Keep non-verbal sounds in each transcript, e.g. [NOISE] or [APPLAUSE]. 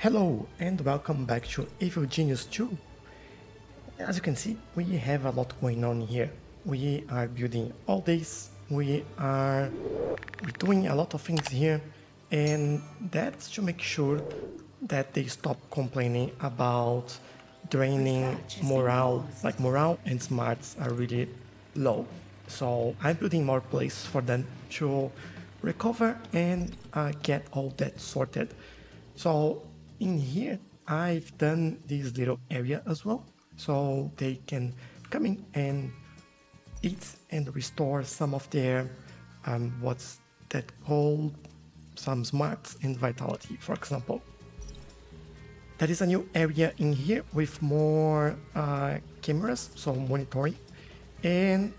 Hello and welcome back to Evil Genius 2. As you can see, we have a lot going on here. We are building all this, we are we're doing a lot of things here, and that's to make sure that they stop complaining about draining morale, like morale and smarts are really low. So I'm building more place for them to recover and uh, get all that sorted. So in here, I've done this little area as well, so they can come in and eat and restore some of their, um, what's that called, some smarts and vitality, for example. that is a new area in here with more uh, cameras, so monitoring, and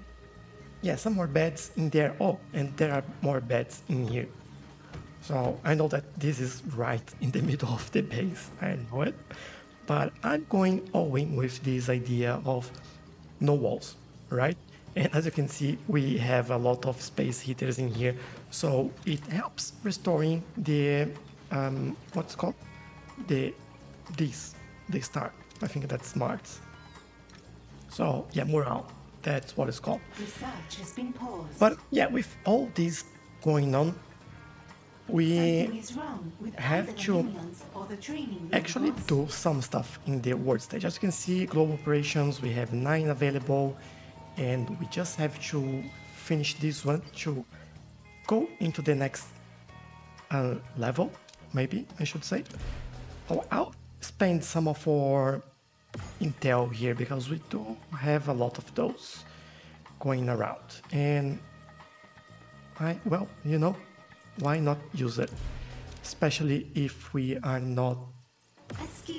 yeah, some more beds in there. Oh, and there are more beds in here. So I know that this is right in the [LAUGHS] middle of the base, I know it, but I'm going all in with this idea of no walls, right? And as you can see, we have a lot of space heaters in here, so it helps restoring the, um, what's called? The, this, the star. I think that's smart. So yeah, morale, that's what it's called. Research has been paused. But yeah, with all this going on, we Something is wrong with have to minions or the training actually do some stuff in the world stage. As you can see, global operations, we have nine available, and we just have to finish this one to go into the next uh, level, maybe I should say. Oh, I'll spend some of our intel here because we do have a lot of those going around. And I, well, you know, why not use it? Especially if we are not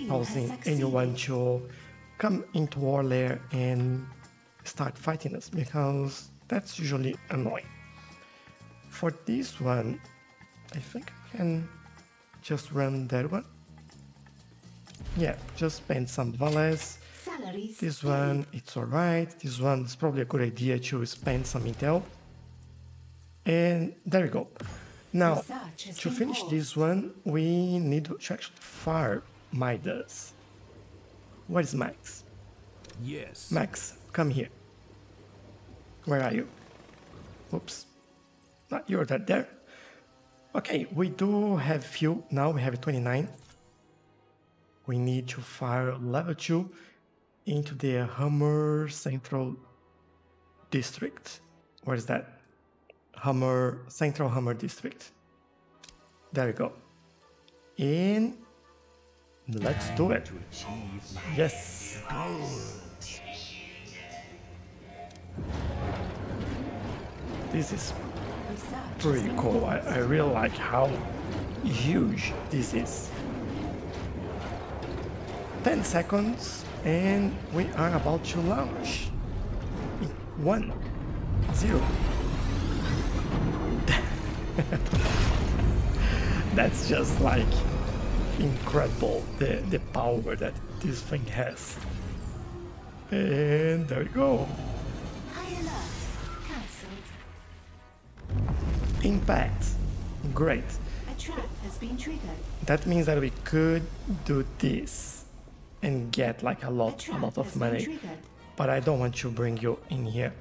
causing anyone to come into our lair and start fighting us because that's usually annoying. For this one, I think I can just run that one. Yeah, just spend some valets. This one, it's alright. This one is probably a good idea to spend some intel. And there we go. Now, to finish this one, we need to actually fire Midas. Where's Max? Yes. Max, come here. Where are you? Oops. Not you're that there. Okay, we do have few now. We have 29. We need to fire level 2 into the Hammer Central District. Where is that? Hammer Central Hammer District. There we go. In. let's do it. Yes. This is pretty cool. I. I really like how huge this is. 10 seconds and we are about to launch. In One, zero. [LAUGHS] That's just like incredible the, the power that this thing has. And there we go. High alert. Cancelled. Impact. Great. A trap has been triggered. That means that we could do this and get like a A lot, a trap lot of money. But I don't want to bring you in here.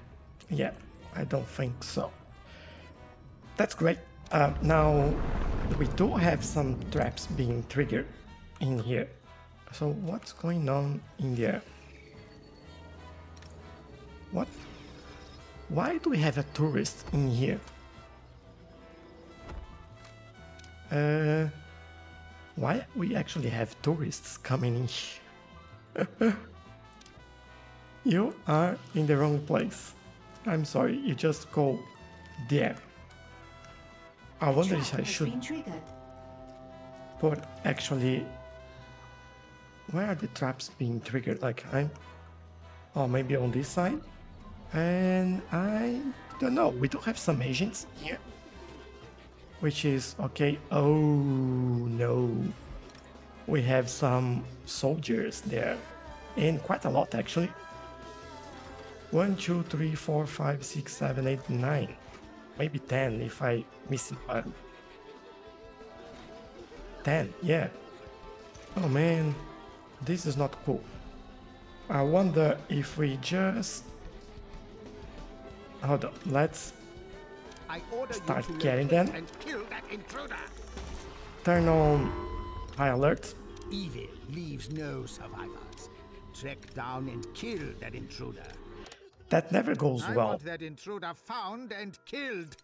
Yeah, I don't think so. That's great. Uh, now we do have some traps being triggered in here. So what's going on in there? What? Why do we have a tourist in here? Uh, why we actually have tourists coming in here? [LAUGHS] you are in the wrong place. I'm sorry, you just go there. I wonder if I should put actually. Where are the traps being triggered? Like I'm. Oh, maybe on this side? And I don't know. We do have some agents here. Which is okay. Oh no. We have some soldiers there. And quite a lot actually. One, two, three, four, five, six, seven, eight, nine. Maybe ten if I miss one. Ten, yeah. Oh man, this is not cool. I wonder if we just... Hold on, let's I order Start getting them. and kill that intruder. turn on high alert. Evil leaves no survivors. Track down and kill that intruder. That never goes I well. want that intruder found and killed.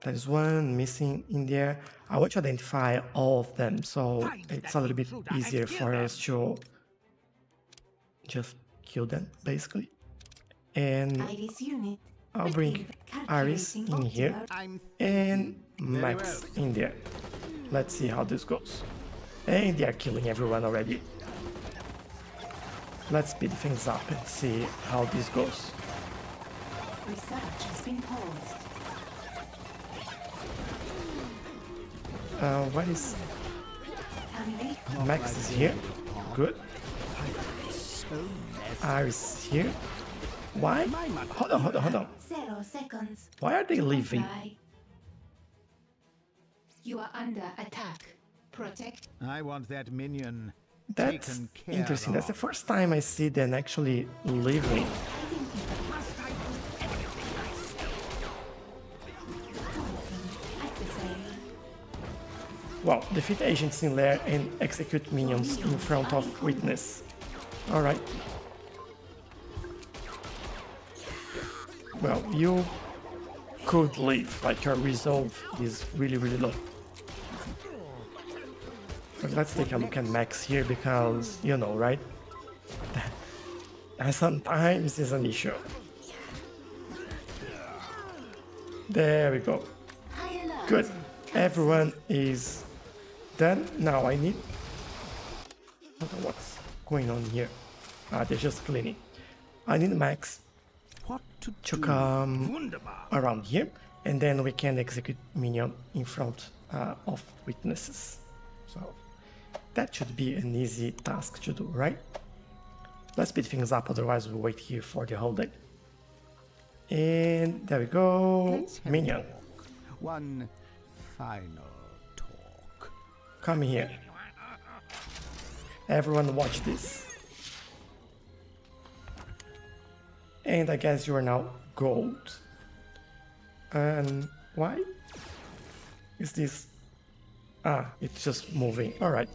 There's one missing in there. I want to identify all of them, so Find it's a little bit easier for them. us to just kill them, basically. And I'll bring Retrieve Iris in here. and Max in there. Let's see how this goes. And they are killing everyone already. Let's speed things up and see how this goes. Research has been paused. Uh, what is Max is here? Good. so messy. Iris here. Why? Hold on, hold on, hold on. zero seconds. Why are they leaving? You are under attack. Protect. I want that minion That's interesting. That's the first time I see them actually leaving. Well, defeat agents in lair and execute minions in front of witness. Alright. Well, you could leave, like your resolve is really, really low. But let's take a look at Max here because, you know, right? That [LAUGHS] sometimes is an issue. There we go. Good. Everyone is done. Now I need. I don't know what's going on here. Ah, they're just cleaning. I need Max What to, come Wunderbar. around here, and then we can execute minion in front uh, of witnesses. So that should be an easy task to do, right? Let's speed things up, otherwise we'll wait here for the whole day. And there we go. Let's have a Minion. One final. Come here. Everyone watch this. And I guess you are now gold. And why? Is this... Ah, it's just moving. Alright.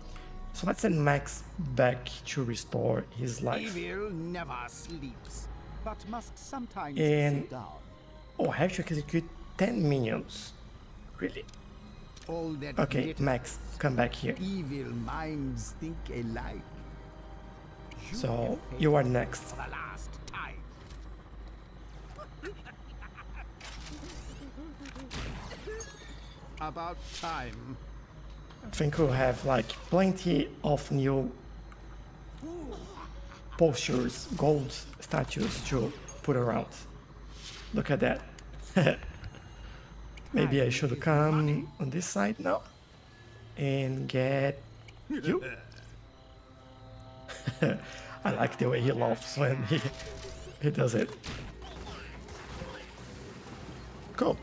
So let's send Max back to restore his life. Evil never sleeps, but must sometimes And- sit down. Oh, I have to execute 10 minions. Really? All that Okay, Max, come back here. evil minds think alike. You So, you are next. For the last time. [LAUGHS] About time. I think we'll have like plenty of new postures, gold statues to put around. Look at that. [LAUGHS] Maybe I should come on this side now and get you. [LAUGHS] I like the way he laughs when he, he does it. Cool.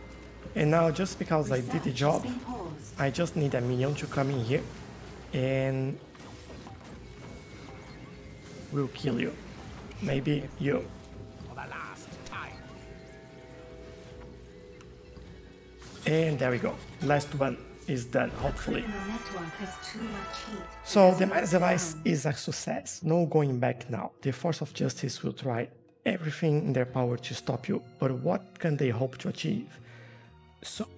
And now just because I did the job. I just need a minion to come in here and we'll kill you. Maybe you. And there we go. Last one is done, hopefully. Criminal network has too much heat. So the Midas device is a success. No going back now. The force of justice will try everything in their power to stop you, but what can they hope to achieve? So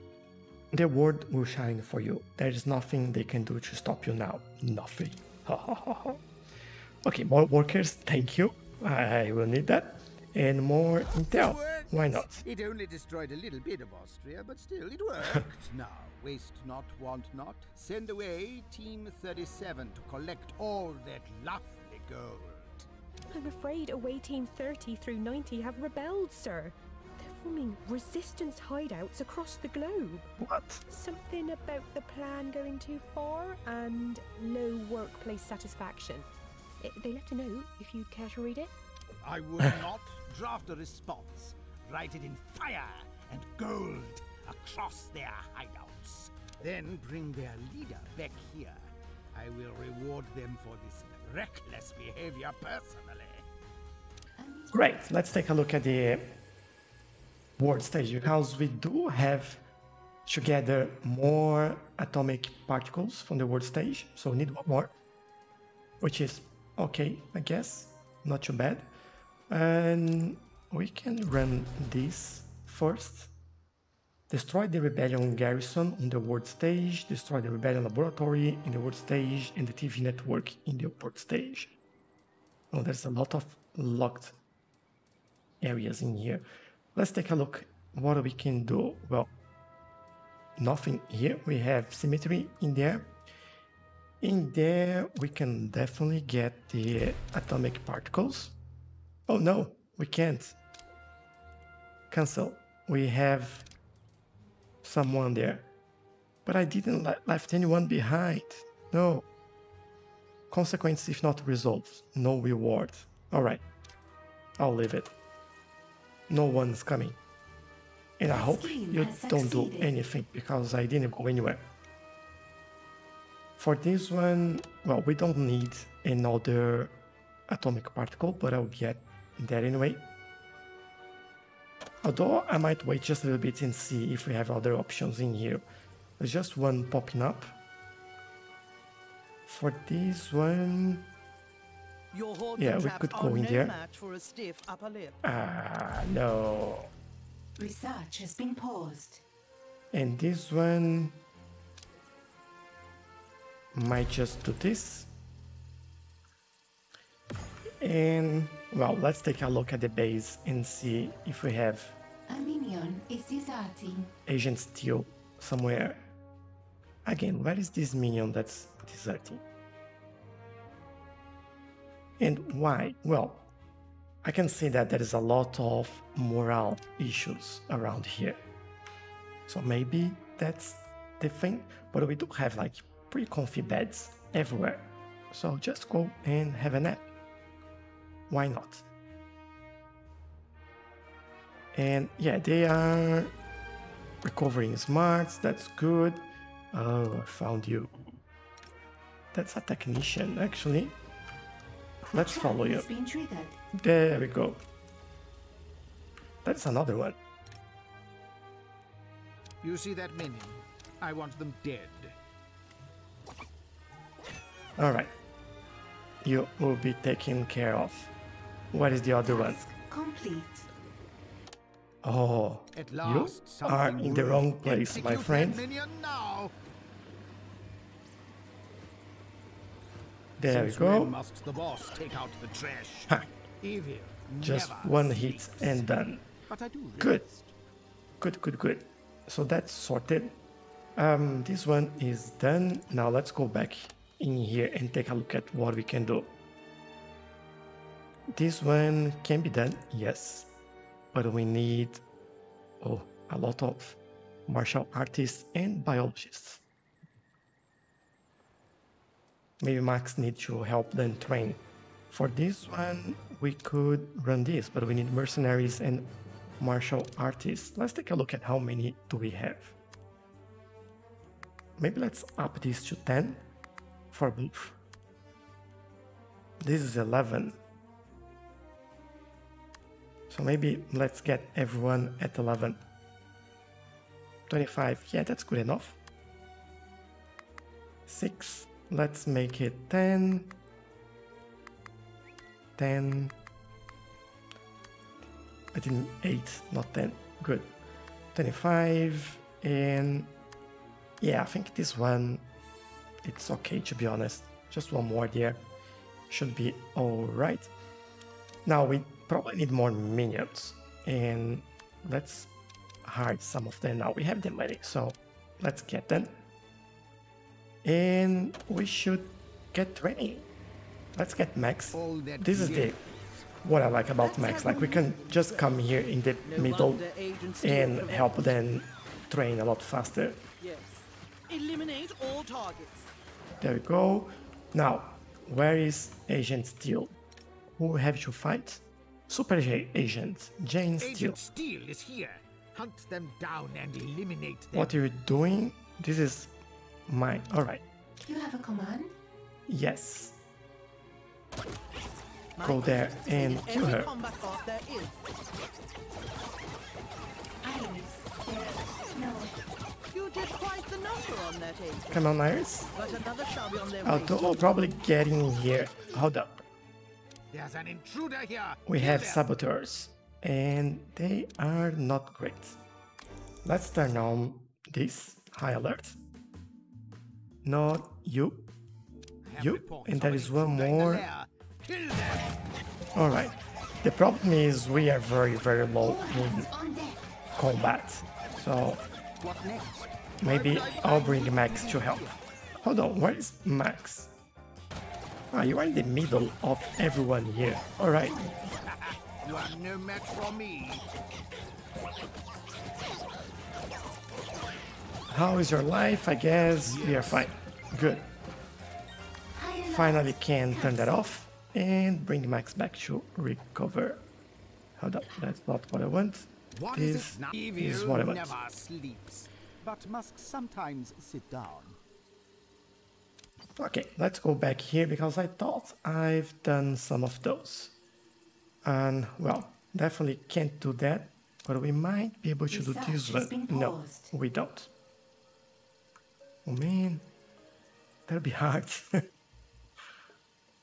the world will shine for you. There is nothing they can do to stop you now. Nothing. [LAUGHS] okay, more workers, thank you. I will need that. And more intel. Why not? It only destroyed a little bit of Austria, but still, it worked. [LAUGHS] now, waste not, want not. Send away Team 37 to collect all that lovely gold. I'm afraid away team 30 through 90 have rebelled, sir. They're forming resistance hideouts across the globe. What? Something about the plan going too far and low workplace satisfaction. Eh, they left a note if you'd care to read it. I would [LAUGHS] not draft a response. Write it in fire and gold across their hideouts. Then bring their leader back here. I will reward them for this reckless behavior personally. Great. Let's take a look at the uh, world stage because we do have to gather more atomic particles from the world stage. So we need one more, which is okay, I guess. Not too bad. And we can run this first. Destroy the rebellion garrison on the world stage, destroy the rebellion laboratory in the world stage, and the TV network in the world stage. Oh, there's a lot of locked areas in here. Let's take a look what we can do. Well, nothing here. We have symmetry in there. In there, we can definitely get the atomic particles. Oh no, we can't. Cancel. We have someone there. But I didn't le- left anyone behind. No. Consequence if not resolved. No reward. Alright. I'll leave it. No one's coming. And I hope you don't do anything because I didn't go anywhere. For this one, well, we don't need another atomic particle, but I'll get that anyway. Although I might wait just a little bit and see if we have other options in here. There's just one popping up. For this one, Your Yeah, we could go in no there. for a stiff upper lip. ah, no. Research has been paused. And this one might just do this. And well, let's take a look at the base and see if we have A minion is deserting. Agent Steel somewhere. Again, where is this minion that's deserting? And why? Well, I can see that there is a lot of morale issues around here. So maybe that's the thing, but we do have like pretty comfy beds everywhere. So just go and have a nap. Why not? And yeah, they are recovering smarts, that's good. Oh, I found you. That's a technician, actually. Let's follow you. has been triggered. There we go. That's another one. You see that minion? I want them dead. Alright. You will be taken care of. What is the other one? Task complete. Oh, At you are in the wrong place, my friend. Minion now. There we Since when go. must the boss take out the trash? Ha, Evil. just never one hit and done. But I do Good. Good, good, good. So that's sorted. Um, this one is done. Now let's go back in here and take a look at what we can do. This one can be done, yes, but we need oh a lot of martial artists and biologists. Maybe Max needs to help them train. For this one, we could run this, but we need mercenaries and martial artists. Let's take a look at how many do we have. Maybe let's up this to 10 for both. This is 11. So maybe let's get everyone at 11. 25, yeah, that's good enough. 6, let's make it 10. 10. I think 8, not 10. Good. 25, and yeah, I think this one, it's okay to be honest. Just one more there. Should be alright. Now we probably need more minions, and let's hire some of them now. We have the money, so let's get them. And we should get training. Let's get Max. This is the what I like about Max. Like we can just come here in the middle wonder Agent Steel and help them train a lot faster. Yes. Eliminate all targets. There we go. Now, where is Agent Steel? Who have to fight? Super J Agent Jane Steel. Agent Steel is here. Hunt them down and eliminate them. What are you doing? This is mine. Alright. You have a command? Yes. My Go there and kill her. combat art there is. Iris, there. No. You did quite the number on. Come on, Iris. But another shall be on their I'll, way. do, I'll probably get in here. Hold up. There's an intruder here. We Kill have them. saboteurs, and they are not great. Let's turn on this high alert. Not you. You, and of there an is one intruder in the more. lair. Kill them. Alright. The problem is we are very, very low in On combat. So maybe I'll bring Max to help. Hold on, where is Max? Ah, you are in the middle of everyone here. Alright. You are no match for me. How is your life? I guess we are fine. Good. Finally can turn that off and bring Max back to recover. Hold up, that's not what I want. This is what I want. never sleeps, but must sometimes sit down. Okay, let's go back here because I thought I've done some of those. And well, definitely can't do that, but we might be able to do this one. No, we don't. Oh man, that'll be hard. [LAUGHS]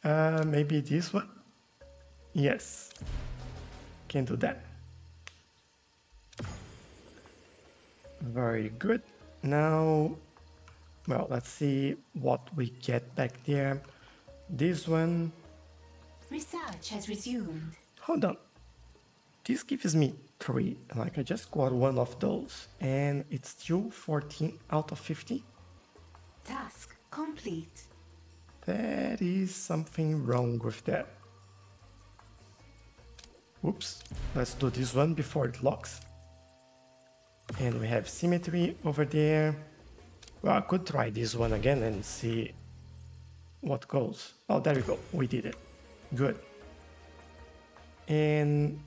uh, maybe this one? Yes, can do that. Very good. Now well, let's see what we get back there. This one, Research has resumed. hold on. This gives me three. Like I just got one of those, and it's still 14 out of 50. Task complete. There is something wrong with that. Oops. Let's do this one before it locks. And we have symmetry over there. Well, I could try this one again and see what goes. Oh, there we go. We did it. Good. And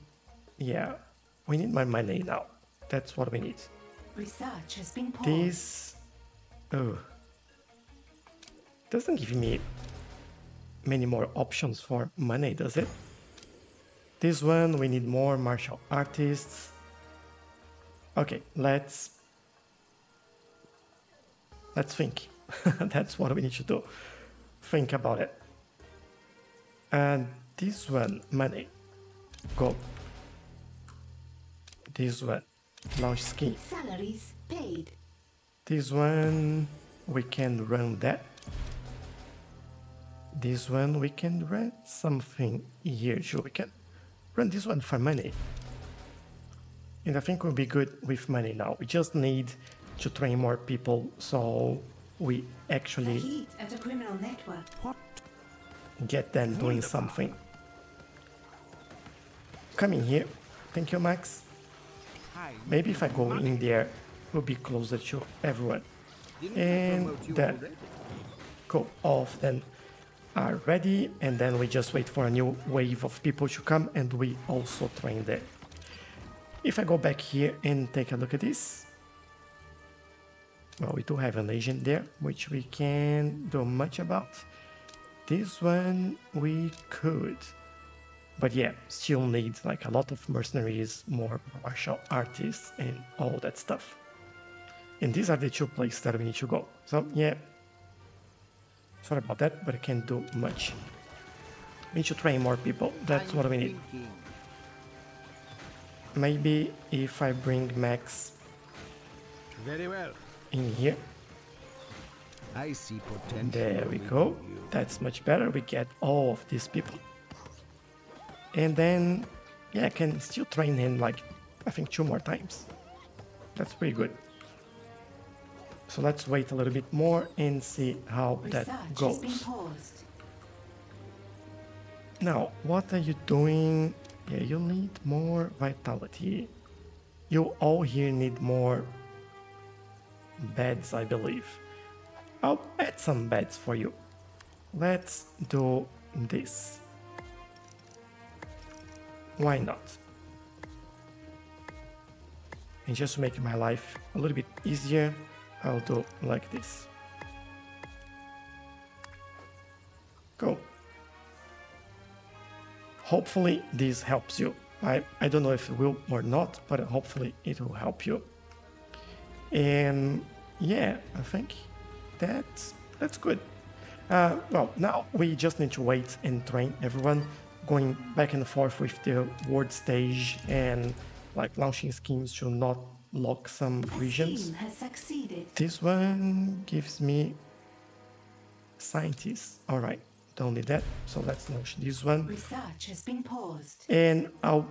yeah, we need my money now. That's what we need. Research has been paused. This oh doesn't give me many more options for money, does it? This one we need more martial artists. Okay, let's let's think. [LAUGHS] That's what we need to do. Think about it. And this one, money. Go. This one, launch scheme. Salaries paid. This one we can run that. This one we can run something here. We can run this one for money. And I think we'll be good with money now. We just need to train more people so we A actually heat at a criminal network. What? get them doing something. Come in here. Thank you, Max. I Maybe if I go in there, we'll be closer to everyone. and then go off already? Cool. All of them are ready, and then we just wait for a new wave of people to come, and we also train them. If I go back here and take a look at this, well, we do have an agent there, which we can do much about. This one we could, but yeah, still need like a lot of mercenaries, more martial artists, and all that stuff. And these are the two places that we need to go. So yeah, Sorry about that, but I can't do much. We need to train more people. That's what we need. Maybe if I bring Max Very well. In here. I see potential. There we go. That's much better. We get all of these people. And then, yeah, I can still train him like, I think two more times. That's pretty good. So let's wait a little bit more and see how that goes. has been paused. Now, what are you doing? Yeah, you need more vitality. You all here need more beds, I believe. I'll add some beds for you. Let's do this. Why not? And just to make my life a little bit easier, I'll do like this. Go. Hopefully this helps you. I, I don't know if it will or not, but hopefully it will help you. And yeah, I think that's that's good. Uh, well, now we just need to wait and train everyone, going back and forth with the world stage and like launching schemes to not lock some regions. scheme has succeeded. This one gives me scientists. All right, don't need that. So let's launch this one. Research has been paused. And I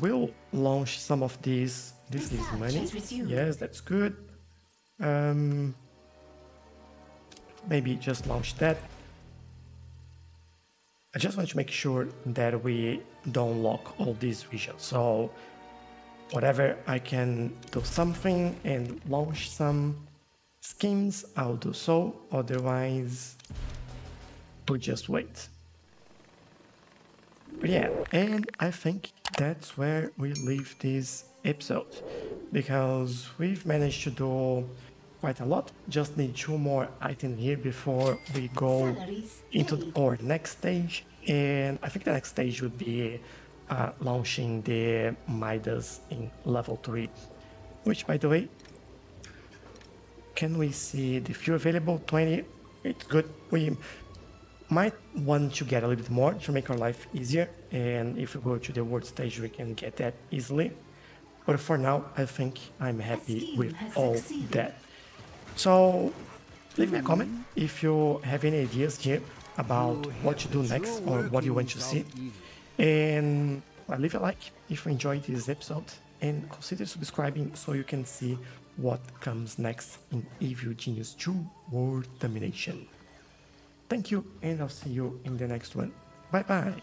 will launch some of these. This Research money. Yes, that's good. Um, maybe just launch that. I just want to make sure that we don't lock all these regions. So whatever I can do something and launch some schemes, I'll do so. Otherwise, we'll just wait. But yeah, and I think that's where we leave this episode because we've managed to do quite a lot. Just need two more items here before we go into paid. our next stage. And I think the next stage would be uh, launching the Midas in level 3. Which, by the way, can we see the few available? 20. It's good. We might want to get a little bit more to make our life easier. And if we go to the world stage, we can get that easily. But for now, I think I'm happy with all succeeded. that. So leave me a comment if you have any ideas here about Oh, what to do next or what you want to see. And well, leave a like if you enjoyed this episode and consider subscribing so you can see what comes next in Evil Genius 2 World Domination. Thank you, and I'll see you in the next one. Bye bye.